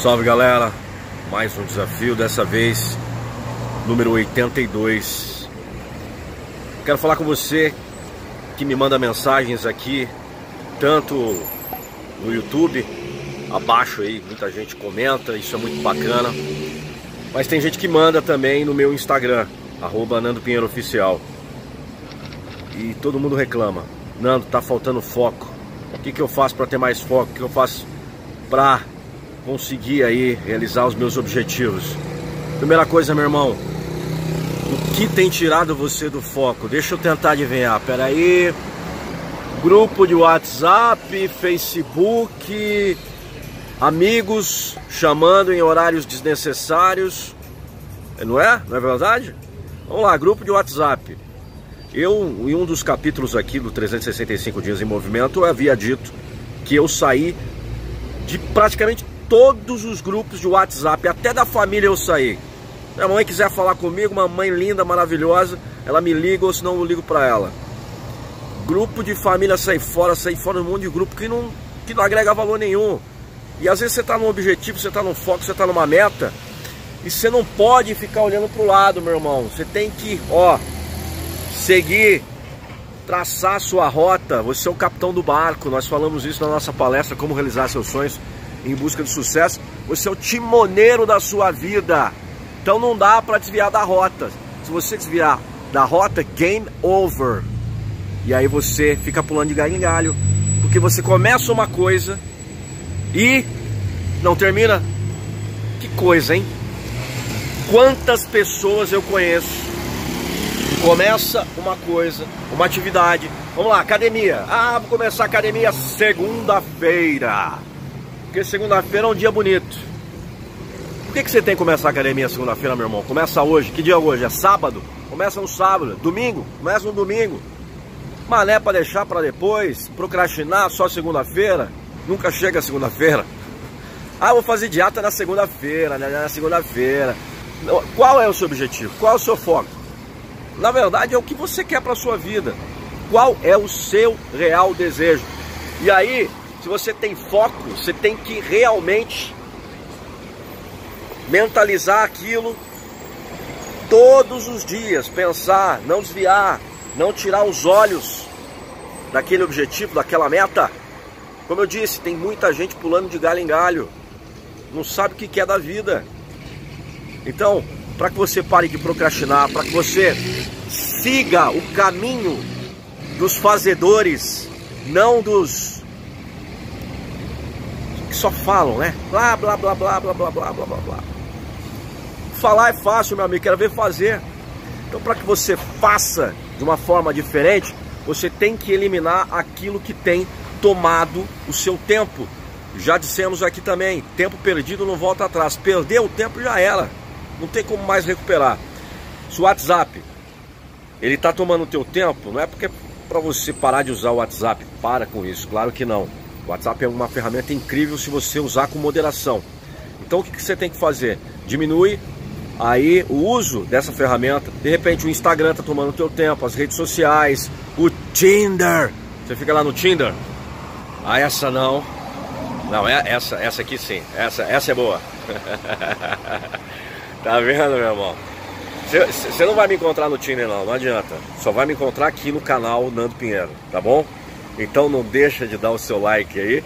Salve galera, mais um desafio, dessa vez número 82. Quero falar com você que me manda mensagens aqui, tanto no YouTube, abaixo aí, muita gente comenta, isso é muito bacana. Mas tem gente que manda também no meu Instagram, arroba Nando Pinheiro Oficial. E todo mundo reclama, Nando, tá faltando foco. O que, que eu faço para ter mais foco? O que eu faço para conseguir aí realizar os meus objetivos? Primeira coisa, meu irmão, o que tem tirado você do foco? Deixa eu tentar adivinhar. Pera aí. Grupo de WhatsApp, Facebook, amigos chamando em horários desnecessários. Não é? Não é verdade? Vamos lá, grupo de WhatsApp. Eu, em um dos capítulos aqui do 365 Dias em Movimento, eu havia dito que eu saí de praticamente todos os grupos de WhatsApp, até da família eu saí. Se a mãe quiser falar comigo, uma mãe linda, maravilhosa, ela me liga ou senão eu ligo para ela. Grupo de família sair fora, sair fora um monte de grupo que não, que não agrega valor nenhum. E às vezes você está num objetivo, você está num foco, você está numa meta, e você não pode ficar olhando para o lado, meu irmão. Você tem que, ó, seguir, traçar sua rota. Você é o capitão do barco. Nós falamos isso na nossa palestra, como realizar seus sonhos em busca de sucesso. Você é o timoneiro da sua vida. Então não dá para desviar da rota. Se você desviar da rota, game over. E aí você fica pulando de galho em galho, porque você começa uma coisa e não termina. Que coisa, hein? Quantas pessoas eu conheço começa uma coisa, uma atividade. Vamos lá, academia. Ah, vou começar academia segunda-feira. Porque segunda-feira é um dia bonito. Por que, que você tem que começar a academia segunda-feira, meu irmão? Começa hoje. Que dia é hoje? É sábado? Começa no sábado. Domingo? Começa no domingo. Mané para deixar para depois, procrastinar só segunda-feira. Nunca chega segunda-feira. Ah, vou fazer dieta na segunda-feira, né? Na segunda-feira. Qual é o seu objetivo? Qual é o seu foco? Na verdade, é o que você quer para sua vida. Qual é o seu real desejo? E aí, se você tem foco, você tem que realmente mentalizar aquilo todos os dias, pensar, não desviar, não tirar os olhos daquele objetivo, daquela meta. Como eu disse, tem muita gente pulando de galho em galho, não sabe o que é da vida. Então, para que você pare de procrastinar, para que você siga o caminho dos fazedores, não dos só falam, né? Blá, blá, blá, blá, blá, blá, blá, blá, blá. Falar é fácil, meu amigo, quero ver fazer. Então, para que você faça de uma forma diferente, você tem que eliminar aquilo que tem tomado o seu tempo. Já dissemos aqui também, tempo perdido não volta atrás. Perdeu o tempo já era não tem como mais recuperar. Se o WhatsApp ele está tomando o teu tempo, não é porque para você parar de usar o WhatsApp, para com isso, claro que não. O WhatsApp é uma ferramenta incrível se você usar com moderação. Então o que, você tem que fazer? Diminui aí o uso dessa ferramenta. De repente o Instagram está tomando o teu tempo, as redes sociais, o Tinder. Você fica lá no Tinder. Ah, essa não. Não, é essa, essa aqui sim. Essa, essa é boa. Tá vendo, meu irmão? Você não vai me encontrar no Tinder não, não adianta. Só vai me encontrar aqui no canal Nando Pinheiro, tá bom? Então não deixa de dar o seu like aí.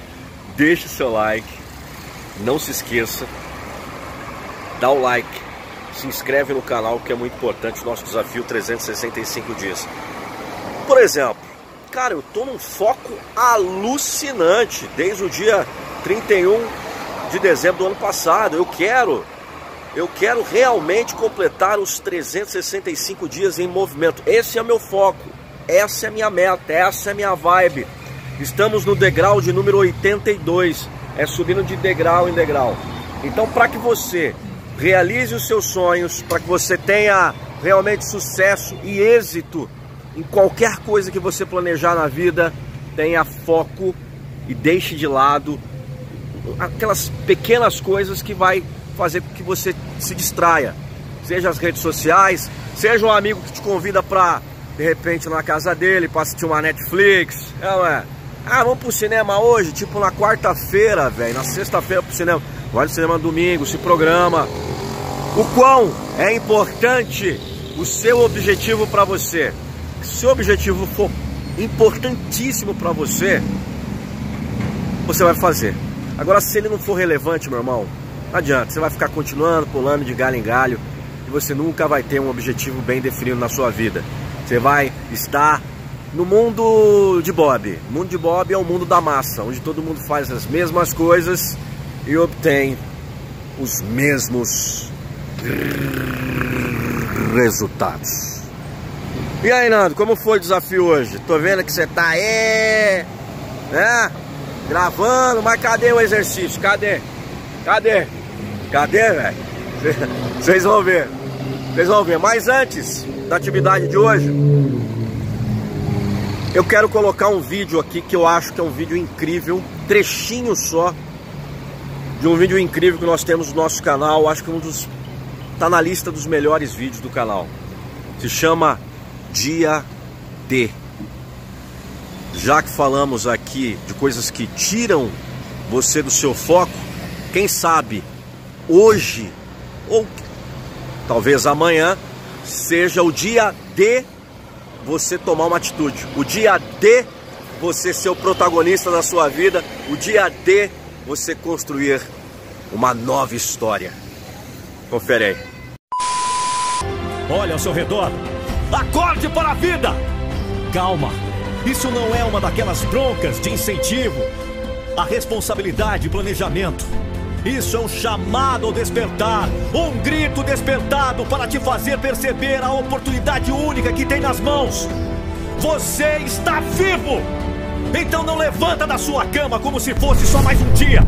Deixa o seu like. Não se esqueça. Dá o like. Se inscreve no canal que é muito importante nosso desafio 365 dias. Por exemplo, cara, eu tô num foco alucinante desde o dia 31 de dezembro do ano passado. Eu quero eu quero realmente completar os 365 dias em movimento. Esse é meu foco. Essa é minha meta, essa é minha vibe. Estamos no degrau de número 82. É subindo de degrau em degrau. Então, para que você realize os seus sonhos, para que você tenha realmente sucesso e êxito em qualquer coisa que você planejar na vida, tenha foco e deixe de lado aquelas pequenas coisas que vai fazer com que você se distraia. Seja as redes sociais, seja um amigo que te convida para, de repente, na casa dele, para assistir uma Netflix. É, ué. Ah, vamos pro cinema hoje, tipo na quarta-feira, velho, na sexta-feira pro cinema. Vai no cinema domingo, se programa. O quão é importante o seu objetivo para você. Se o objetivo for importantíssimo para você, você vai fazer. Agora, se ele não for relevante, meu irmão, não adianta. Você vai ficar continuando, pulando de galho em galho e você nunca vai ter um objetivo bem definido na sua vida. Você vai estar no mundo de Bob. O mundo de Bob é o mundo da massa, onde todo mundo faz as mesmas coisas e obtém os mesmos resultados. E aí, Nando, como foi o desafio hoje? Tô vendo que você tá aí, né? Gravando, mas cadê o exercício? Cadê? Cadê? Cadê, velho? Vocês vão ver. Vocês vão ver. Mas antes da atividade de hoje, eu quero colocar um vídeo aqui que eu acho que é um vídeo incrível, trechinho só de um vídeo incrível que nós temos no nosso canal. Acho que um dos tá na lista dos melhores vídeos do canal. Se chama Dia D. Já que falamos aqui de coisas que tiram você do seu foco, quem sabe hoje ou talvez amanhã seja o dia de você tomar uma atitude, o dia de você ser o protagonista da sua vida, o dia de você construir uma nova história. Confere aí. Olha ao seu redor. Acorde para a vida! Calma, isso não é uma daquelas broncas de incentivo. A responsabilidade e planejamento. Isso é um chamado ao despertar, um grito despertado para te fazer perceber a oportunidade única que tem nas mãos. Você está vivo! Então não levanta da sua cama como se fosse só mais um dia.